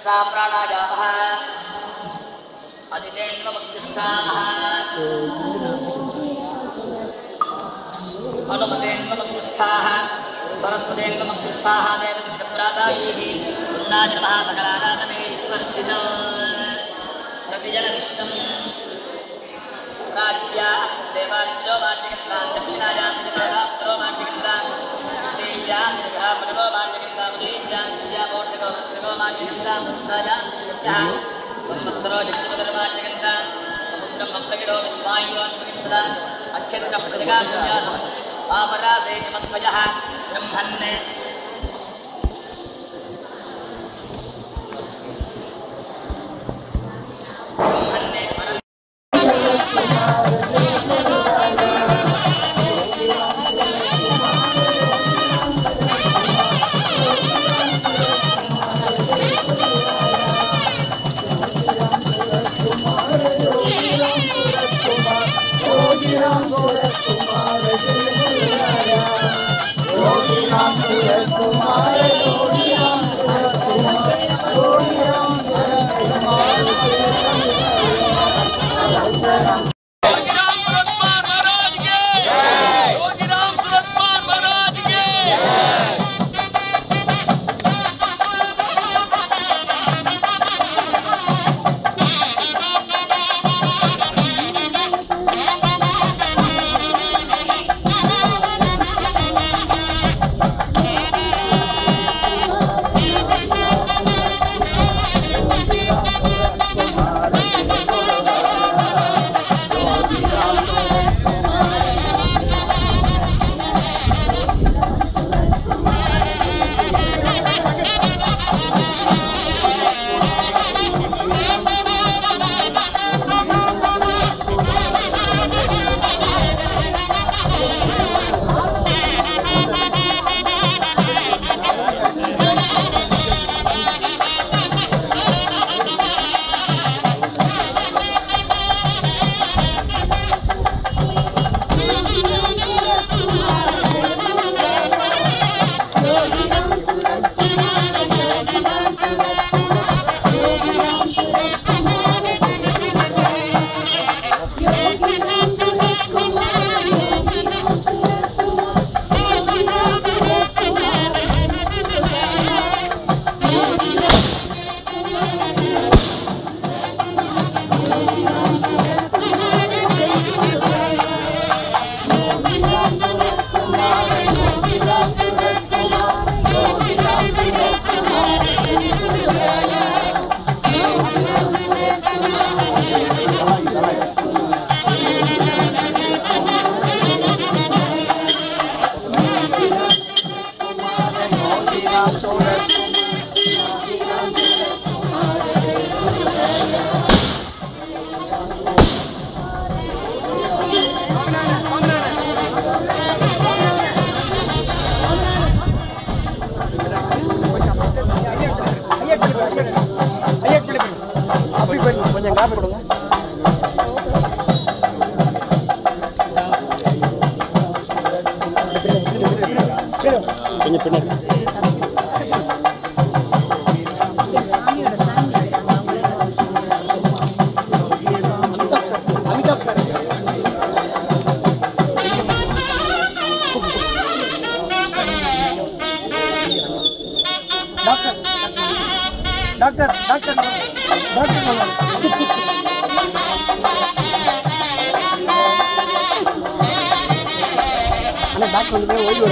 प्रतिष्ठा प्राणायामः। अतितेन्द्रमग्निष्ठानः अनुमतेन्द्रमग्निष्ठाः सरस्वतेन्द्रमग्निष्ठाः देवविद्यप्रादायैः पुण्णाजमहासकलानादमेश्वर्जित प्रतिजनविष्णम् प्राच्या देवाद्यो वाद्य जगन्तां समुद्र जगत्याः संवत्सरो जगन्मदर्वाजगन्तां समुद्रं मप्रगिडो विस्मायोन्मुखिंसदा अच्छेत्रं प्रजगाशुजातम् आपरासेति मध्वजः ब्रह्मन् கொஞ்சம் காப்பி கொடுங்க கொஞ்சம் பின்னாடி. டாக்டர். Doctor doctor. டாக்டர். ஆனால் டாக்டர் வந்து ஓய்வு